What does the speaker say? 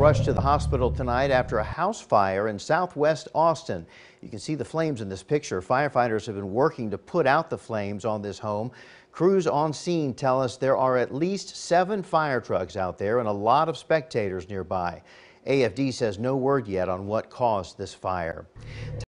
rushed to the hospital tonight after a house fire in southwest Austin. You can see the flames in this picture. Firefighters have been working to put out the flames on this home. Crews on scene tell us there are at least seven fire trucks out there and a lot of spectators nearby. AFD says no word yet on what caused this fire.